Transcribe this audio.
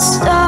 stop.